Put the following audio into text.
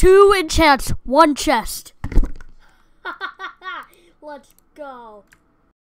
two enchants, one chest. Let's go.